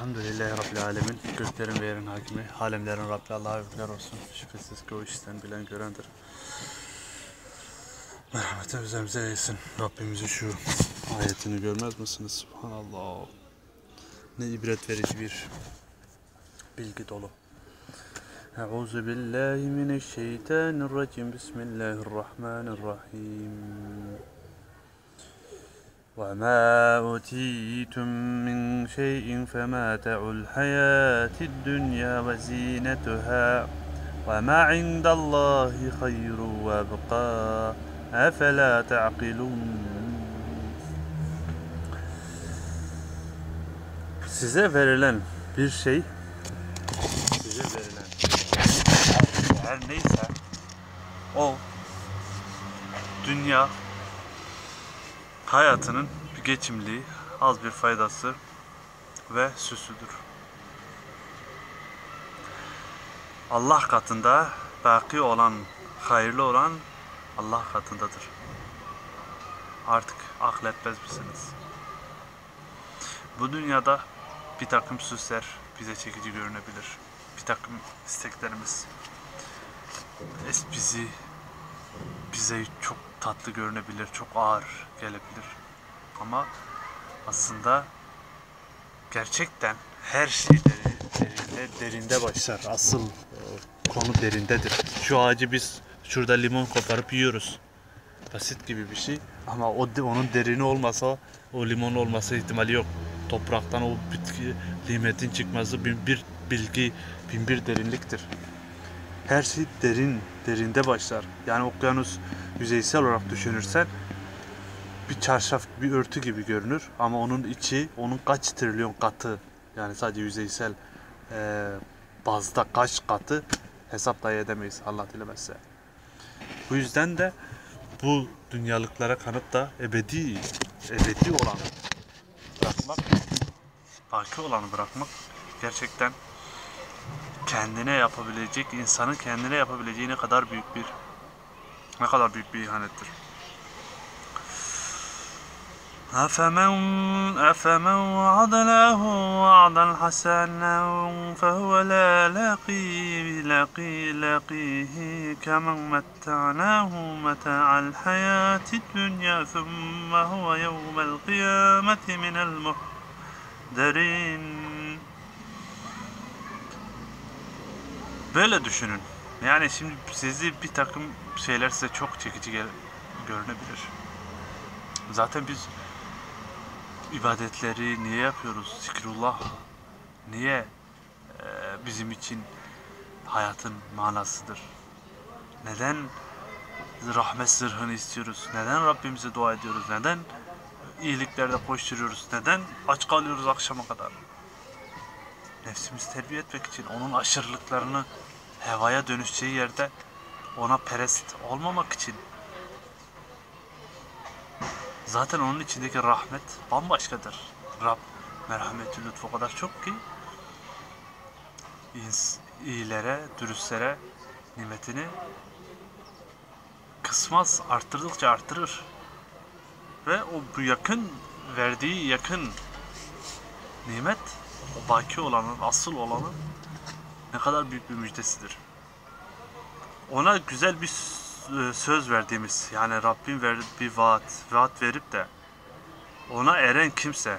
Elhamdülillahi Rabbil Alemin. Göklerin ve yerin hakimi, alemlerin Rabbi Allah'a övgüler olsun. Şüphesiz ki o işten bilen görendir. Merhameti üzerimize eylesin. Rabbimizin şu ayetini görmez misiniz? Subhanallah. Ne ibret verici bir bilgi dolu. Euzu billahi mineşşeytanirracim. Bismillahirrahmanirrahim. وما أوتيتم من شيء فماتع الحياة الدنيا وزينتها وما عند الله خير وابقى أفلا تعقلون Size verilen bir şey size verilen her neyse o dünya hayatının bir geçimliği, az bir faydası ve süsüdür. Allah katında baki olan, hayırlı olan Allah katındadır. Artık akletmez misiniz? Bu dünyada bir takım süsler bize çekici görünebilir. Bir takım isteklerimiz bizi bize çok tatlı görünebilir, çok ağır gelebilir. Ama aslında gerçekten her şey deri- derinde, derinde başlar. Asıl e, konu derindedir. Şu ağacı biz şurada limon koparıp yiyoruz. Basit gibi bir şey ama o onun derini olmasa o limon olması ihtimali yok. Topraktan o bitki nimetin çıkması bin bir bilgi, bin bir derinliktir her şey derin, derinde başlar. Yani okyanus yüzeysel olarak düşünürsen bir çarşaf, bir örtü gibi görünür ama onun içi, onun kaç trilyon katı yani sadece yüzeysel eee, bazda kaç katı hesap dahi edemeyiz Allah dilemezse. Bu yüzden de bu dünyalıklara kanıp da ebedi, ebedi olanı bırakmak, baki olanı bırakmak gerçekten kendine yapabilecek, insanın kendine yapabileceği ne kadar büyük bir ne kadar büyük bir ihanettir. أفمن أفمن وعدناه وعدا حسنا فهو لا لاقي لاقي لاقيه كمن متعناه متاع الحياة الدنيا ثم هو يوم القيامة من المحضرين Böyle düşünün. Yani şimdi sizi bir takım şeyler size çok çekici gel görünebilir. Zaten biz ibadetleri niye yapıyoruz? Zikrullah niye e, bizim için hayatın manasıdır? Neden rahmet zırhını istiyoruz? Neden Rabbimize dua ediyoruz? Neden iyiliklerde koşturuyoruz? Neden aç kalıyoruz akşama kadar? Nefsimizi terbiye etmek için onun aşırılıklarını hevaya dönüşeceği yerde ona perest olmamak için zaten onun içindeki rahmet bambaşkadır. Rab merhameti lütfu o kadar çok ki iyilere, dürüstlere nimetini kısmaz, arttırdıkça arttırır. Ve o bu yakın verdiği yakın nimet o baki olanın, asıl olanın ne kadar büyük bir müjdesidir. Ona güzel bir e, söz verdiğimiz, yani Rabbim verdiği bir vaat, vaat verip de ona eren kimse,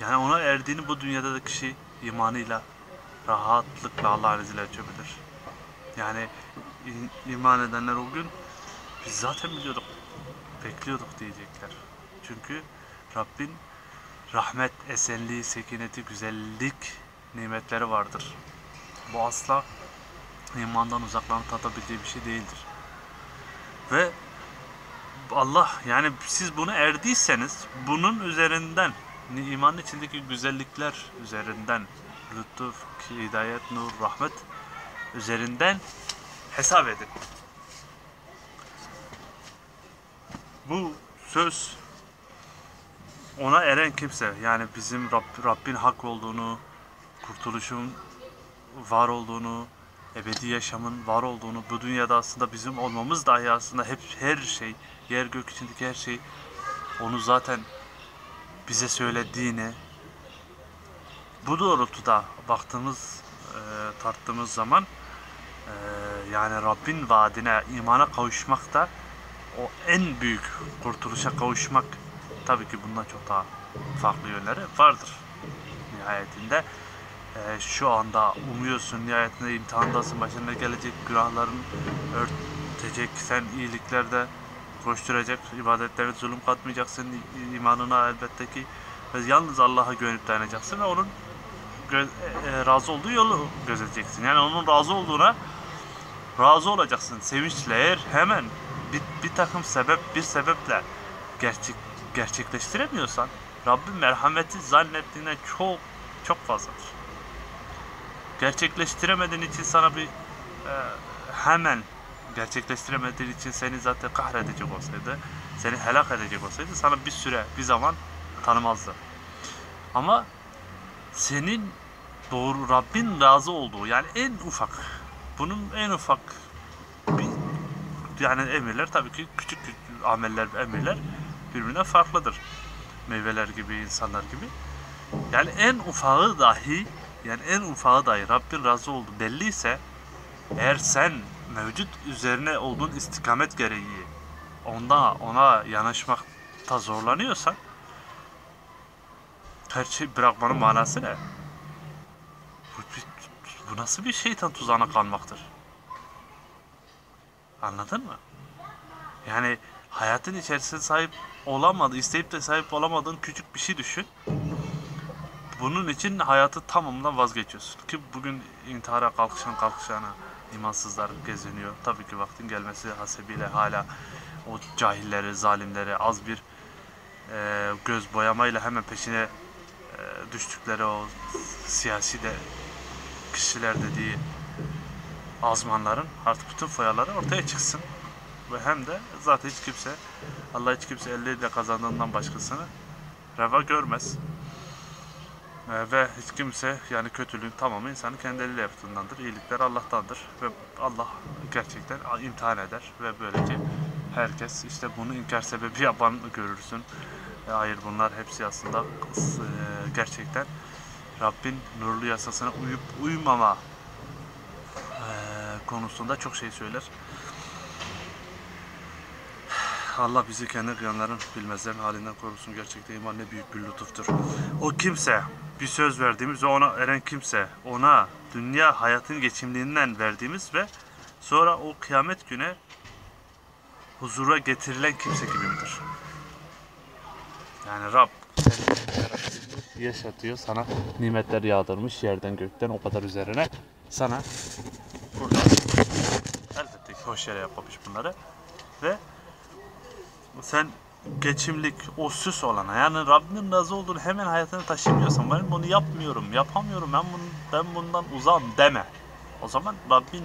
yani ona erdiğini bu dünyada da kişi imanıyla rahatlıkla Allah'ın izniyle çöpülür. Yani iman edenler o gün biz zaten biliyorduk, bekliyorduk diyecekler. Çünkü Rabbin rahmet, esenliği, sekineti, güzellik nimetleri vardır. Bu asla imandan uzaklanıp tadabildiği bir şey değildir. Ve Allah yani siz bunu erdiyseniz bunun üzerinden imanın içindeki güzellikler üzerinden lütuf, hidayet, nur, rahmet üzerinden hesap edin. Bu söz ona eren kimse yani bizim Rab, Rabbin hak olduğunu, kurtuluşun var olduğunu, ebedi yaşamın var olduğunu, bu dünyada aslında bizim olmamız dahi aslında hep her şey, yer gök içindeki her şey onu zaten bize söylediğini, bu doğrultuda baktığımız, e, tarttığımız zaman e, yani Rabbin vaadine, imana kavuşmak da o en büyük kurtuluşa kavuşmak tabii ki bundan çok daha farklı yönleri vardır nihayetinde. e, şu anda umuyorsun nihayetinde imtihandasın başına gelecek günahların örtecek sen iyiliklerde koşturacak ibadetlere zulüm katmayacaksın imanına elbette ki yalnız Allah'a güvenip dayanacaksın ve onun gö- e, e, razı olduğu yolu gözeteceksin. Yani onun razı olduğuna razı olacaksın. Sevinçle eğer hemen bir, bir takım sebep bir sebeple gerçek gerçekleştiremiyorsan Rabbin merhameti zannettiğinden çok çok fazladır. Gerçekleştiremediğin için sana bir e, hemen gerçekleştiremediğin için seni zaten kahredecek olsaydı, seni helak edecek olsaydı sana bir süre, bir zaman tanımazdı. Ama senin doğru Rabbin razı olduğu yani en ufak bunun en ufak bir yani emirler tabii ki küçük küçük ameller emirler birbirinden farklıdır. Meyveler gibi, insanlar gibi. Yani en ufağı dahi yani en ufağı dahi Rabbin razı oldu belliyse eğer sen mevcut üzerine olduğun istikamet gereği onda ona yanaşmakta zorlanıyorsan her şeyi bırakmanın manası ne? Bu, bu- bu nasıl bir şeytan tuzağına kalmaktır? Anladın mı? Yani hayatın içerisinde sahip olamadı, isteyip de sahip olamadığın küçük bir şey düşün. Bunun için hayatı tamamından vazgeçiyorsun. Ki bugün intihara kalkışan kalkışana imansızlar geziniyor. Tabii ki vaktin gelmesi hasebiyle hala o cahilleri, zalimleri az bir e, göz boyamayla hemen peşine e, düştükleri o siyasi de kişiler dediği azmanların artık bütün foyaları ortaya çıksın. Ve hem de zaten hiç kimse Allah hiç kimse elleriyle kazandığından başkasını reva görmez. Ee, ve hiç kimse yani kötülüğün tamamı insanın kendi eliyle yaptığındandır. İyilikler Allah'tandır ve Allah gerçekten imtihan eder ve böylece herkes işte bunu inkar sebebi yapan görürsün. E, hayır bunlar hepsi aslında e, gerçekten Rabbin nurlu yasasına uyup uymama e, konusunda çok şey söyler. Allah bizi kendi kıyanların bilmezlerin halinden korusun. Gerçekten iman ne büyük bir lütuftur. O kimse, bir söz verdiğimiz ve ona eren kimse, ona dünya hayatın geçimliğinden verdiğimiz ve sonra o kıyamet güne huzura getirilen kimse gibi midir? Yani Rab yaşatıyor, sana nimetler yağdırmış yerden gökten o kadar üzerine sana burada elbette ki hoş yere yapmamış bunları ve sen geçimlik, o süs olana yani Rabbinin razı olduğunu hemen hayatına taşımıyorsan ben bunu yapmıyorum, yapamıyorum, ben, bunu, ben bundan uzağım deme. O zaman Rabbin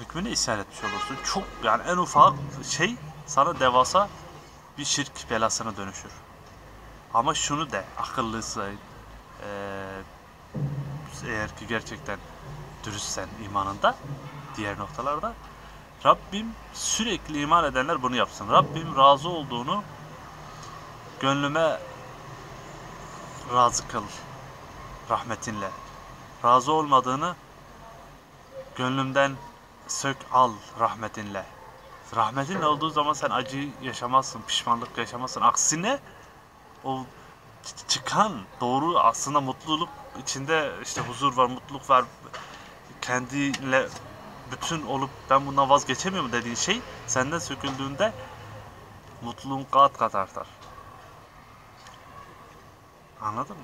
hükmüne isyan etmiş olursun. Çok yani en ufak şey sana devasa bir şirk belasına dönüşür. Ama şunu de akıllıysa eee, eğer ki gerçekten dürüstsen imanında diğer noktalarda Rabbim sürekli iman edenler bunu yapsın. Rabbim razı olduğunu gönlüme razı kıl rahmetinle. Razı olmadığını gönlümden sök al rahmetinle. Rahmetinle olduğu zaman sen acı yaşamazsın, pişmanlık yaşamazsın. Aksine o çıkan doğru aslında mutluluk içinde işte huzur var, mutluluk var. Kendiyle bütün olup ben bundan vazgeçemiyorum dediğin şey senden söküldüğünde mutluluğun kat kat artar. Anladın mı?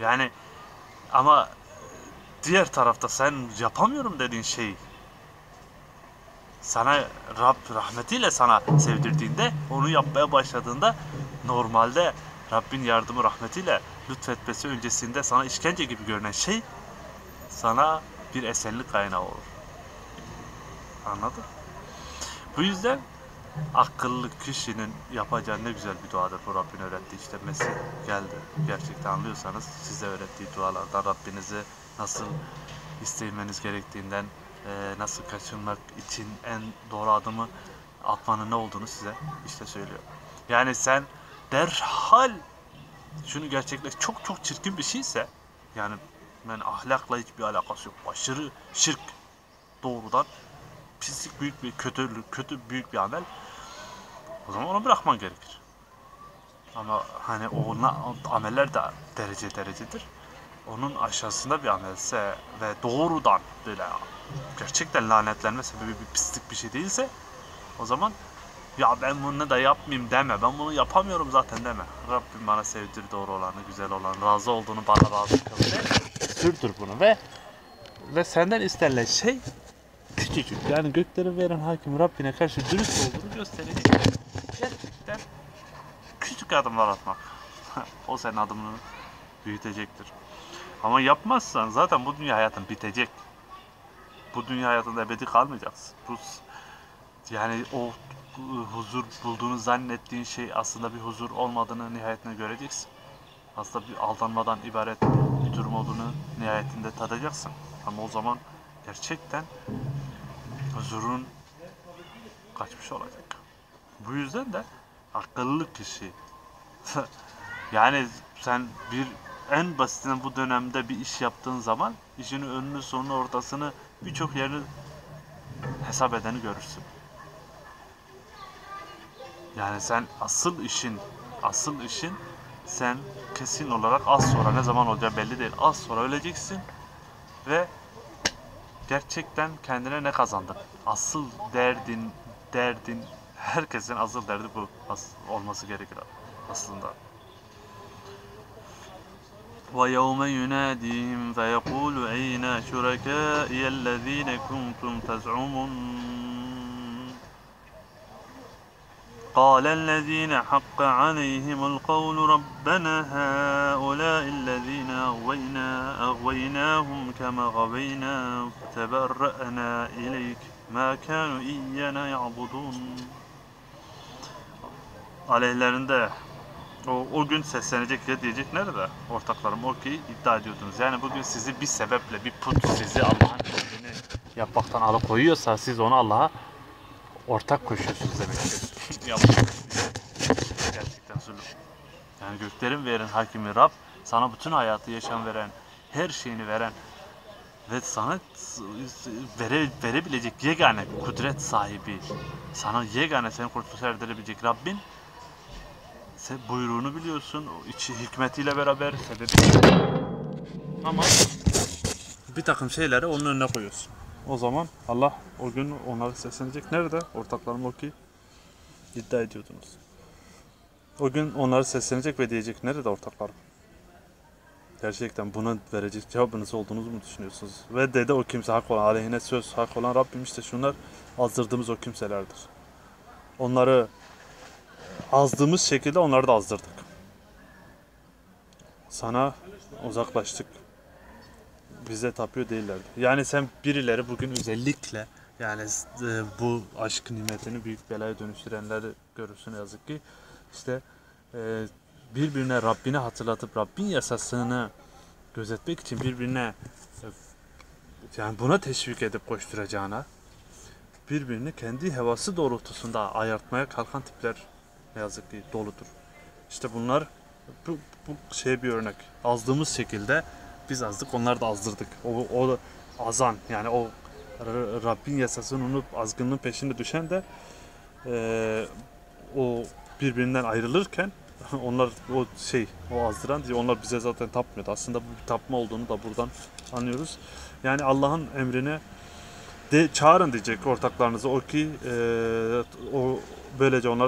Yani ama diğer tarafta sen yapamıyorum dediğin şey sana Rab rahmetiyle sana sevdirdiğinde onu yapmaya başladığında normalde Rabbin yardımı rahmetiyle lütfetmesi öncesinde sana işkence gibi görünen şey sana bir esenlik kaynağı olur. Anladın? Bu yüzden akıllı kişinin yapacağı ne güzel bir duadır bu Rabbin öğrettiği işte Mesih geldi. Gerçekten anlıyorsanız size öğrettiği dualardan Rabbinizi nasıl istemeniz gerektiğinden eee, nasıl kaçınmak için en doğru adımı atmanın ne olduğunu size işte söylüyor. Yani sen derhal şunu gerçekleş çok çok çirkin bir şeyse Yani yani ahlakla hiçbir alakası yok. Aşırı şirk doğrudan pislik büyük bir kötülük, kötü büyük bir amel. O zaman onu bırakman gerekir. Ama hani o ameller de derece derecedir. Onun aşağısında bir amelse ve doğrudan böyle gerçekten lanetlenme sebebi bir pislik bir şey değilse o zaman ya ben bunu da yapmayayım deme. Ben bunu yapamıyorum zaten deme. Rabbim bana sevdir doğru olanı, güzel olanı, razı olduğunu bana razı kıl. Sürdür bunu ve ve senden istenilen şey küçücük. Yani gökleri veren hakim Rabbine karşı dürüst olduğunu gösterecek. Gerçekten küçük adımlar atmak. o senin adımını büyütecektir. Ama yapmazsan zaten bu dünya hayatın bitecek. Bu dünya hayatında ebedi kalmayacaksın. Bu yani o huzur bulduğunu zannettiğin şey aslında bir huzur olmadığını nihayetinde göreceksin. Aslında bir aldanmadan ibaret bir durum olduğunu nihayetinde tadacaksın. Ama o zaman gerçekten huzurun kaçmış olacak. Bu yüzden de akıllı kişi yani sen bir en basitinden bu dönemde bir iş yaptığın zaman işin önünü sonunu ortasını birçok yerini hesap edeni görürsün. Yani sen asıl işin asıl işin sen kesin olarak az sonra ne zaman olacağı belli değil. Az sonra öleceksin ve gerçekten kendine ne kazandın? Asıl derdin, derdin herkesin asıl derdi bu as- olması gerekir aslında. ويوم يناديهم فيقول أين شركائي الذين كنتم تزعمون قال الذين حق عليهم القول ربنا هؤلاء الذين أغوينا أغويناهم كما غوينا فتبرأنا إليك ما كانوا إيانا يعبدون Aleyhlerinde o, o gün seslenecek ya diyecek nerede? Ortaklarım o ki iddia ediyordunuz. Yani bugün sizi bir sebeple bir put sizi Allah'ın emrini yapmaktan alıkoyuyorsa siz onu Allah'a ortak koşuyorsunuz demektir. Yaptığınız Gerçekten zulüm. Yani göklerin veren hakimi Rab sana bütün hayatı yaşam veren, her şeyini veren ve sana vere, verebilecek yegane kudret sahibi, sana yegane seni kurtuluşa erdirebilecek Rabbin sen buyruğunu biliyorsun, içi hikmetiyle beraber sebebi ama bir takım şeyleri onun önüne koyuyorsun. O zaman Allah o gün onları seslenecek. Nerede? Ortaklarım o ki iddia ediyordunuz. O gün onları seslenecek ve diyecek nerede ortaklarım? Gerçekten buna verecek cevabınız olduğunuzu mu düşünüyorsunuz? Ve dedi o kimse hak olan, aleyhine söz hak olan Rabbim işte şunlar azdırdığımız o kimselerdir. Onları azdığımız şekilde onları da azdırdık. Sana uzaklaştık. Bize tapıyor değillerdi. Yani sen birileri bugün özellikle yani e, bu aşk nimetini büyük belaya dönüştürenleri görürsün yazık ki. İşte e, birbirine Rabbini hatırlatıp Rabbin yasasını gözetmek için birbirine e, yani buna teşvik edip koşturacağına birbirini kendi hevası doğrultusunda ayartmaya kalkan tipler ne yazık ki doludur. İşte bunlar bu, bu şey bir örnek. Azdığımız şekilde biz azdık, onlar da azdırdık. O, o azan yani o Rabbin yasasını unutup azgınlığın peşinde düşen de eee, o birbirinden ayrılırken onlar o şey o azdıran diye onlar bize zaten tapmıyordu. Aslında bu bir tapma olduğunu da buradan anlıyoruz. Yani Allah'ın emrine de çağırın diyecek ortaklarınızı o ki eee, o böylece onlar